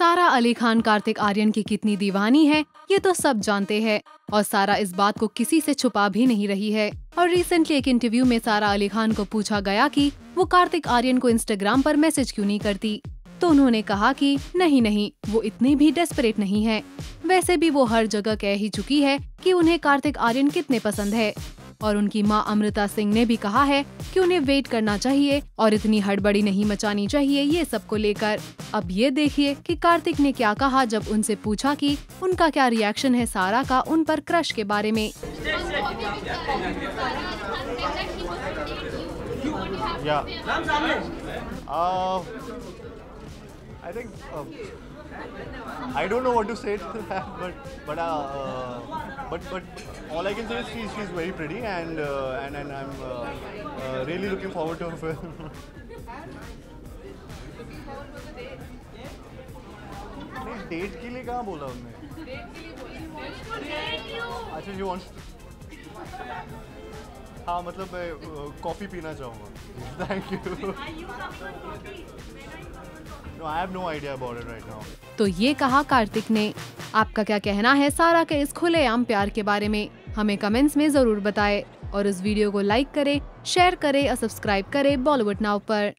सारा अली खान कार्तिक आर्यन की कितनी दीवानी है, ये तो सब जानते हैं, और सारा इस बात को किसी से छुपा भी नहीं रही है। और रिसेंटली एक इंटरव्यू में सारा अली खान को पूछा गया कि वो कार्तिक आर्यन को इंस्टाग्राम पर मैसेज क्यों नहीं करती? तो उन्होंने कहा कि नहीं नहीं, वो इतने भी डेस्परेट नहीं है। वैसे भी वो हर जगह कह ही चुकी है कि उन्हें कार्तिक आर्यन कितने पसंद है। और उनकी माँ अमृता सिंह ने भी कहा है कि उन्हें वेट करना चाहिए और इतनी हड़बड़ी नहीं मचानी चाहिए ये सबको लेकर। अब ये देखिए कि कार्तिक ने क्या कहा जब उनसे पूछा कि उनका क्या रिएक्शन है सारा का उन पर क्रश के बारे में। Yeah. Uh, I think uh, I don't know what to say to that, but but uh, uh, but but all I can say is she's she's very pretty and uh, and and I'm uh, uh, really looking forward to her film. नहीं date के लिए कहाँ बोला उनने अच्छा जी wants हाँ मतलब मैं कॉफ़ी पीना चाहूँगा थैंक यू तो ये कहा कार्तिक ने, आपका क्या कहना है सारा के इस खुलेआम प्यार के बारे में? हमें कमेंट्स में ज़रूर बताएँ और इस वीडियो को लाइक करें शेयर करें और सब्सक्राइब करें बॉलीवुड नाउ पर।